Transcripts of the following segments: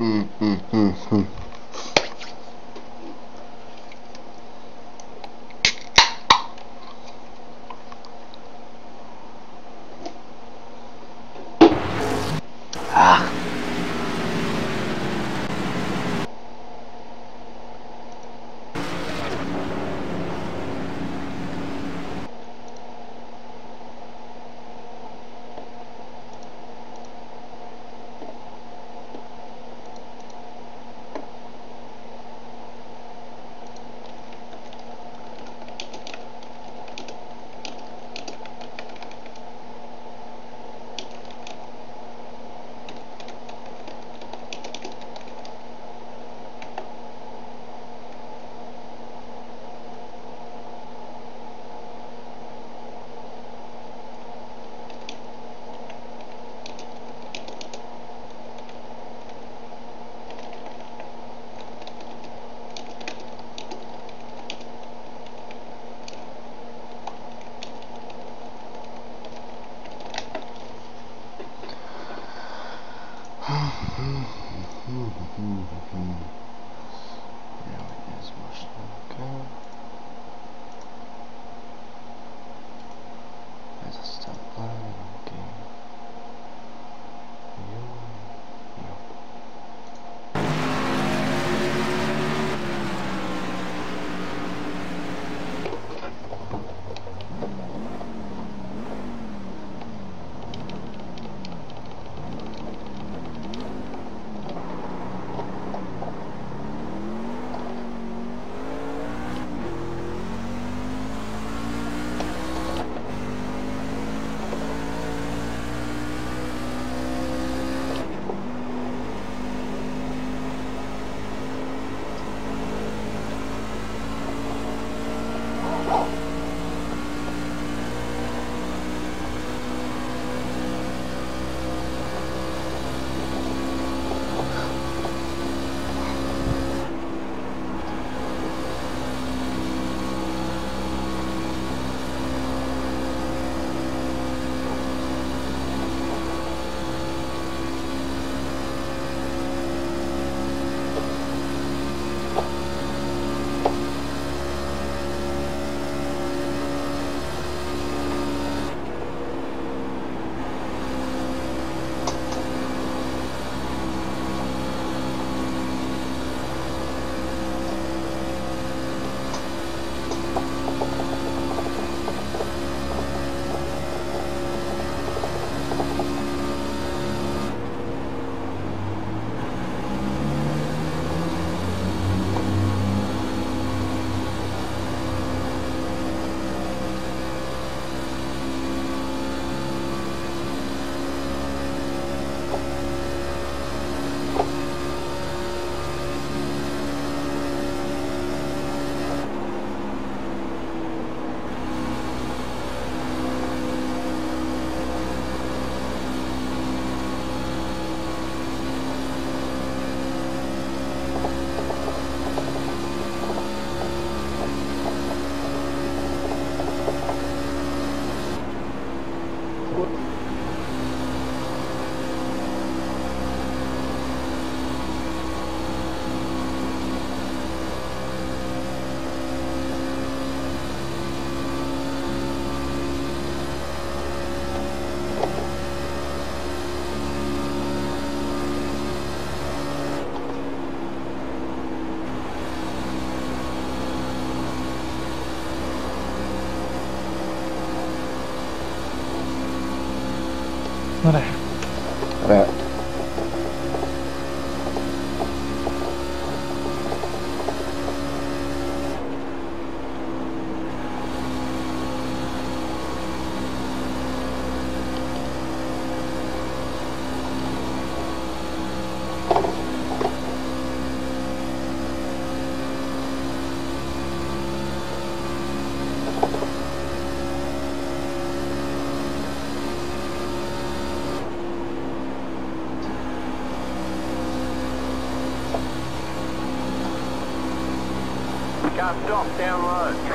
Mm, mm, mm, mm. got dumped down low.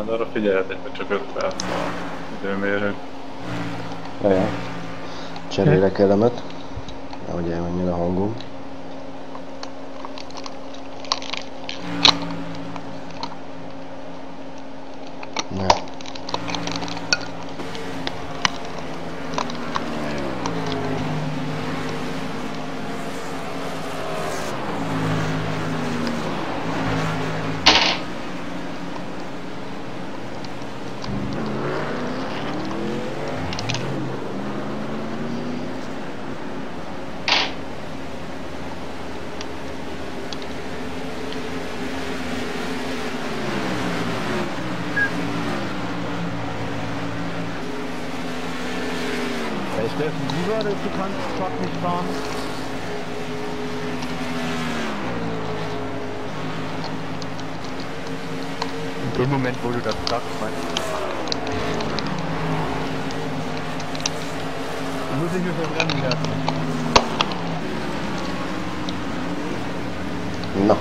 Majd arra figyeljetek, hogy csak 5 perc van időmérő. Jajjá. Cserélek elemet. Nehogy elmenjen a hangom. Na. Lieber, dass du kannst Truck nicht fahren. In dem Moment, wo du das sagst, meinst du? Musst dich nur verbrennen lassen. Na,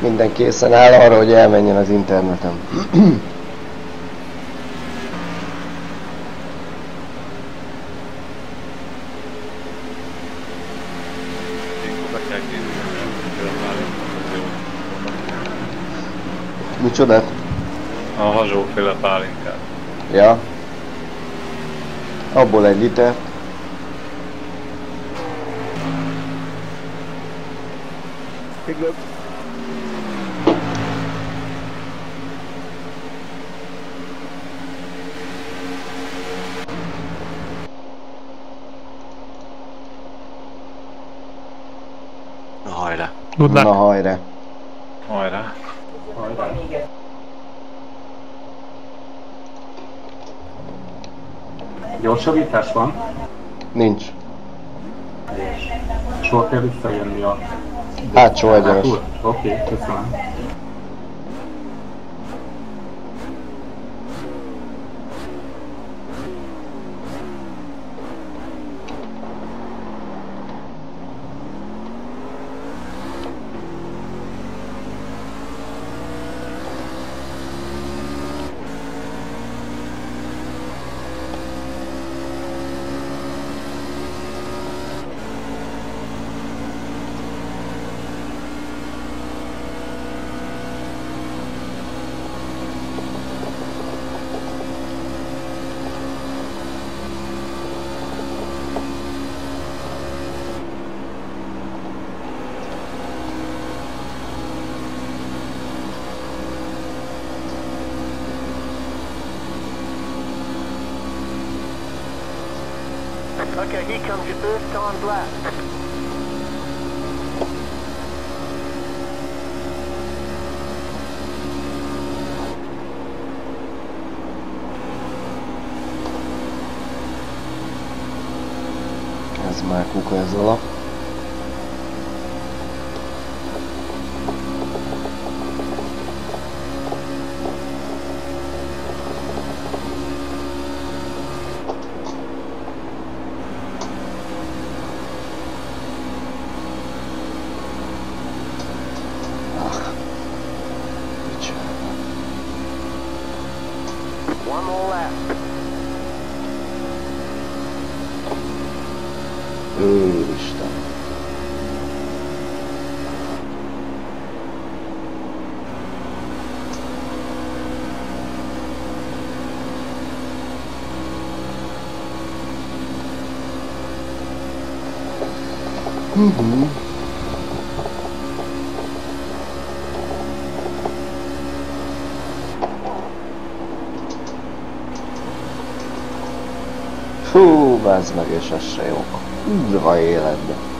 minden készen áll arra, hogy elmenjen az internetem. Ilyenkor be kell készülni, hogy a pálinkát, az jó. Micsodát? A hazsóféle pálinkát. Ja. Abból egy liter. Glück. Na hajrá. Na hajrá. Hajrá. Gyorsabítás van? Nincs. És hol kell visszajönni a... Hátsó egyenes. Oké, okay, köszönöm. Okay, here comes your first time lap. Ez már kuka ez alap. Mhm. Fú, bazd meg, és ez se jó. Kurva életbe.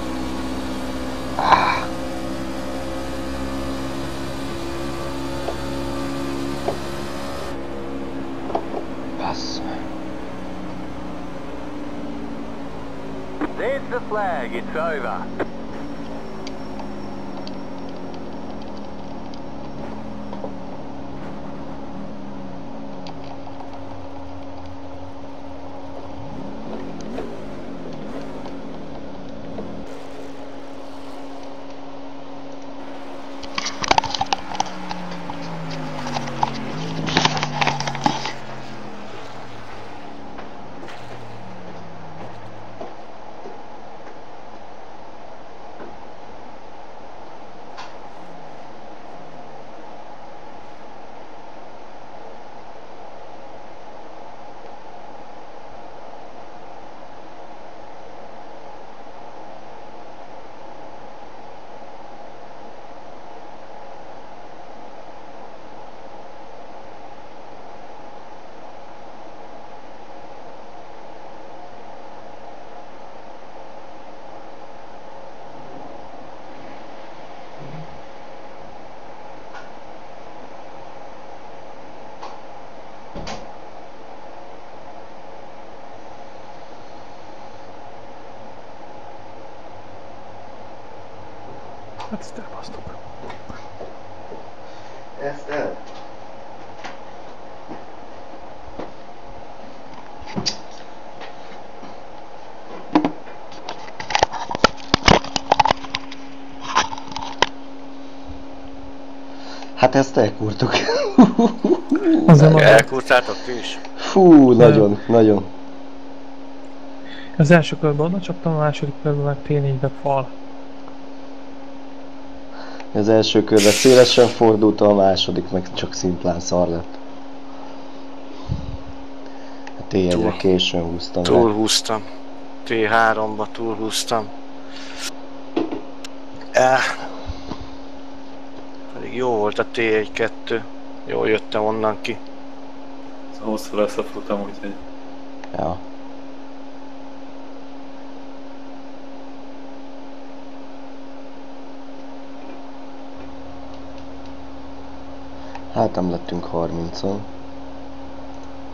There's the flag. It's over. Hát ezt elbasztok. Ezt el. Hát ezt elkurtuk. Elkurtátok ti is? Fú, nagyon, nagyon. az első körben oda csaptam, a második körben meg T4-be fal. Az első körbe szélesen fordult, a második meg csak szimplán szar lett. A T1-re Túl- későn húztam le. Túlhúztam. T3-ba túlhúztam. Eh. Pedig jó volt a T1-2. Jól jöttem onnan ki. Hosszú lesz a futam, úgyhogy Ja. Hát nem lettünk 30-on.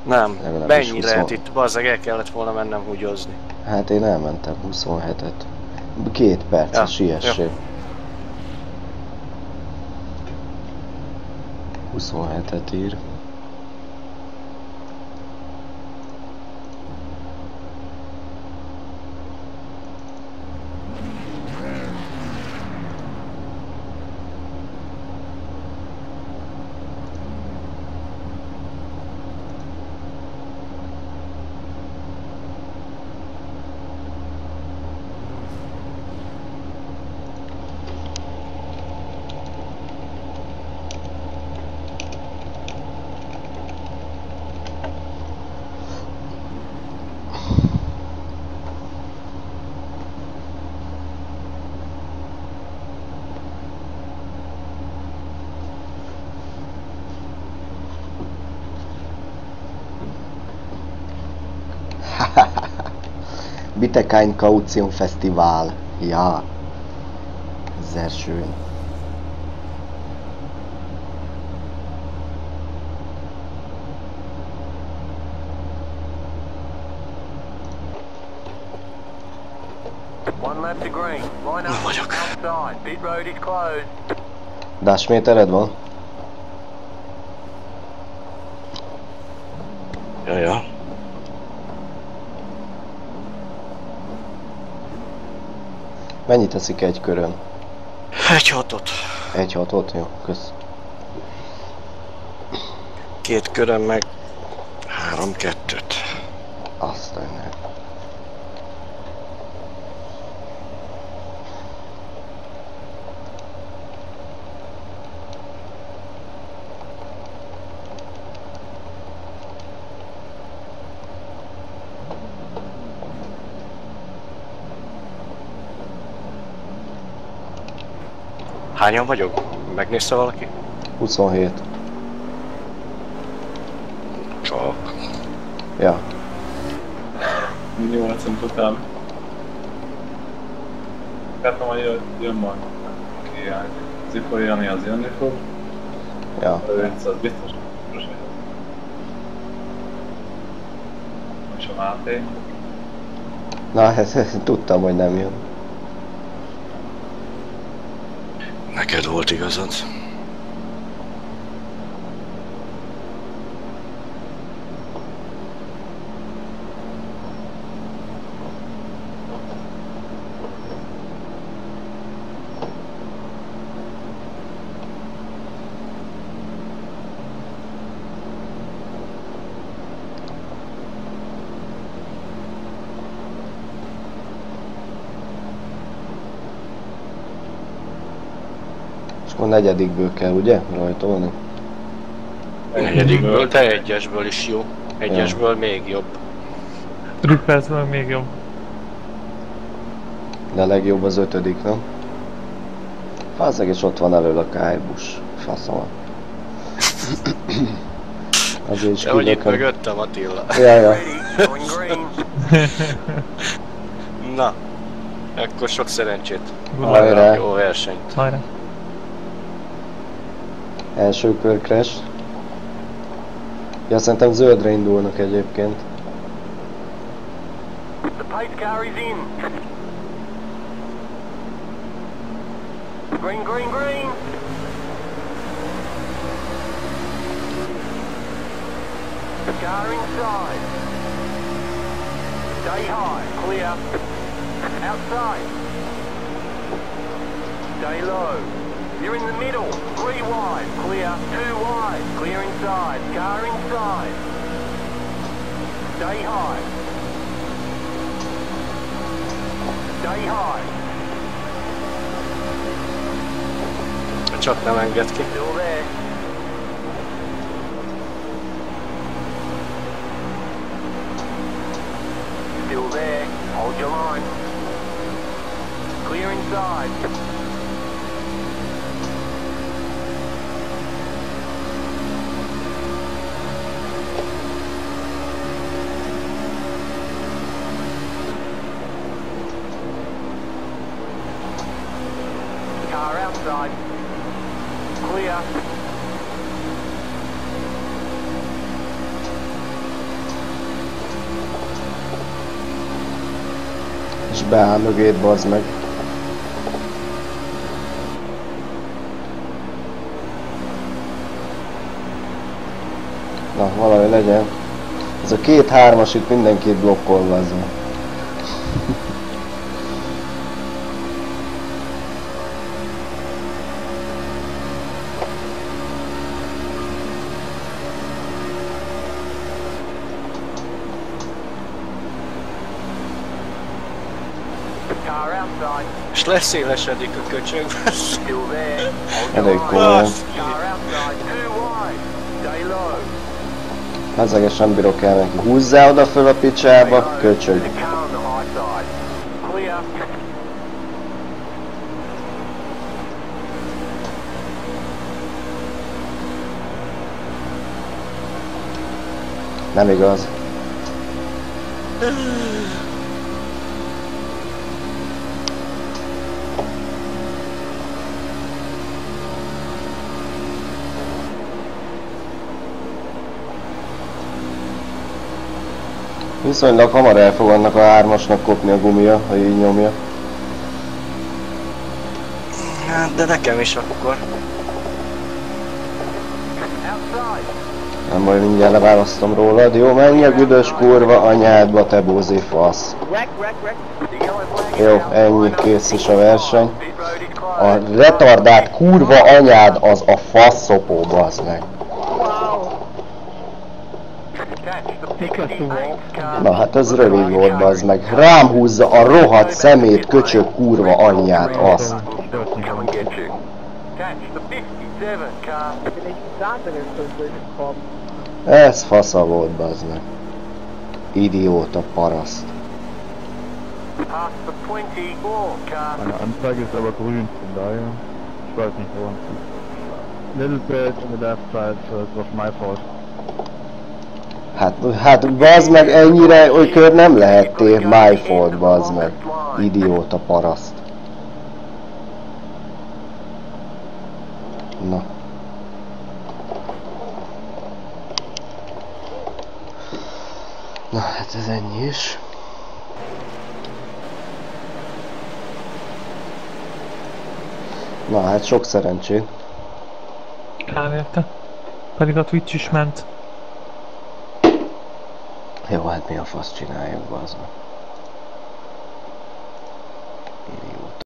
Nem, Legalábbis mennyi 20. lehet itt? Bazzeg, el kellett volna mennem húgyozni. Hát én elmentem 27-et. Két perces, Ja, ja, siessé. 27-et ír. bitte kein Kaution-Festival. Ja. Sehr schön. Dar și mie teret, mă. Ja, ja. Mennyit teszik egy körön? Egy hatot. Egy hatot? Jó, kösz. Két köröm meg három kettőt. Aztán nem. Hányan vagyok? Megnézte valaki? 27. Csak. Ja. 8 után. Látom, hogy jön, jön majd. Aki Zipori Jani az jönni fog. Ja. A 500 biztos. biztos. És a Máté. Na, hát tudtam, hogy nem jön. Neked volt igazad. És negyedikből kell, ugye? Rajtolni? Negyedikből, de egyesből is jó. Egyesből még jobb. Rüppeltvel még jobb. De a legjobb az ötödik, nem? Fázzeg, és ott van elől a kájbus. Faszom. Azért is De hogy itt mögöttem Attila. Ja, ja. Na, akkor sok szerencsét. Hajrá. Jó versenyt. Hajrá. Első kör crash. Ja, szerintem zöldre indulnak egyébként. Green, green, green. Car inside. Stay high, clear. Outside. Stay low. You're in the middle. Three wide, clear. Two wide, clear inside. Car inside. Stay high. Stay high. Csak nem enged ki. Still there. Still there. Hold your line. Clear inside. Beáll mögéd, bazd meg. Na, valami legyen. Ez a két hármas itt mindenkit blokkol, bazd leszélesedik a köcsög. Still there. Hold Elég your komolyan. line. Car outside. Too wide. Stay low. Ezegesen bírok el neki. Húzzál oda föl a Stay picsába, low. köcsög. The car on the high side. Clear. Nem igaz. Viszonylag hamar el fog annak a hármasnak kopni a gumia, ha így nyomja. Hát, de nekem is akkor. Nem baj, mindjárt leválasztom rólad. Jó, menj a güdös kurva anyádba, te bózi fasz. Jó, ennyi, kész is a verseny. A retardált kurva anyád az a faszopó, bazd meg. Na hát ez rövid volt, bazd meg. Rám húzza a rohadt szemét, köcsög kurva anyját, azt. Come and get you. Catch the 57 car. Ez fasza volt, bazd meg. Idióta paraszt. Past the 24 car. Meine Anzeige ist aber grün, von daher. Ich weiß nicht woran. Little bit on the left side, so it was my fault. Hát, hát bazd meg, ennyire oly kör nem lehettél, my fault, bazd meg. Idióta paraszt. Na. Na hát ez ennyi is. Na hát sok szerencsét. Kár érte. Pedig a Twitch is ment. Jó, hát mi a fasz csináljuk, bazd meg.